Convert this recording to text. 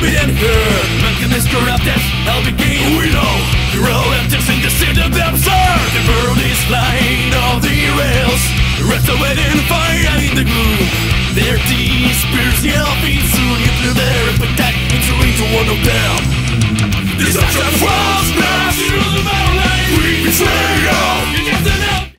enemy and hurt Mankind is corrupted, I'll begin We know You're all empties in the seat of the absurd The world is flying off the rails The rest are waiting fire in the gloom Their spears yelping soon You through their appetite, protect into into one of them